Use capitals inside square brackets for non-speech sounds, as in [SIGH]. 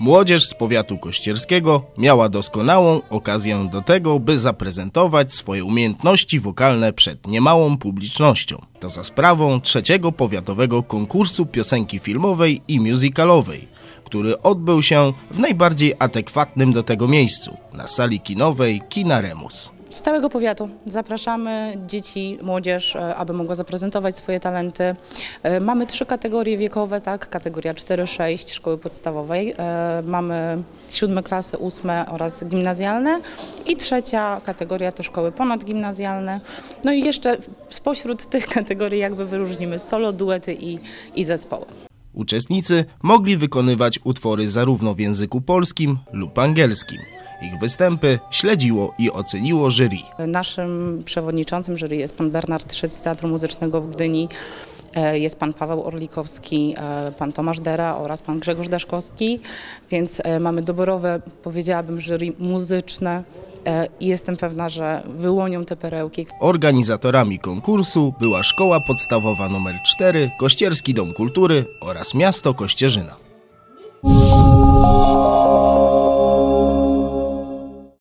Młodzież z powiatu kościerskiego miała doskonałą okazję do tego, by zaprezentować swoje umiejętności wokalne przed niemałą publicznością. To za sprawą trzeciego powiatowego konkursu piosenki filmowej i musicalowej, który odbył się w najbardziej adekwatnym do tego miejscu, na sali kinowej Kina Remus. Z całego powiatu zapraszamy dzieci, młodzież, e, aby mogła zaprezentować swoje talenty. E, Mamy trzy kategorie wiekowe, tak? Kategoria 4-6 szkoły podstawowej. E, Mamy siódme klasy, ósme oraz gimnazjalne. I trzecia kategoria to szkoły ponadgimnazjalne. No i jeszcze spośród tych [LAUGHS] kategorii jakby wyróżnimy solo, duety i, i zespoły. Uczestnicy mogli wykonywać utwory zarówno w języku polskim lub angielskim. Ich występy śledziło i oceniło jury. Naszym przewodniczącym jury jest pan Bernard Szyc z Teatru Muzycznego w Gdyni, e, jest pan Paweł Orlikowski, e, pan Tomasz Dera oraz pan Grzegorz Daszkowski, więc e, mamy doborowe, powiedziałabym, jury muzyczne i jestem pewna, że wyłonią te perełki. Organizatorami konkursu była Szkoła Podstawowa nr 4, Kościerski Dom Kultury oraz Miasto Kościerzyna.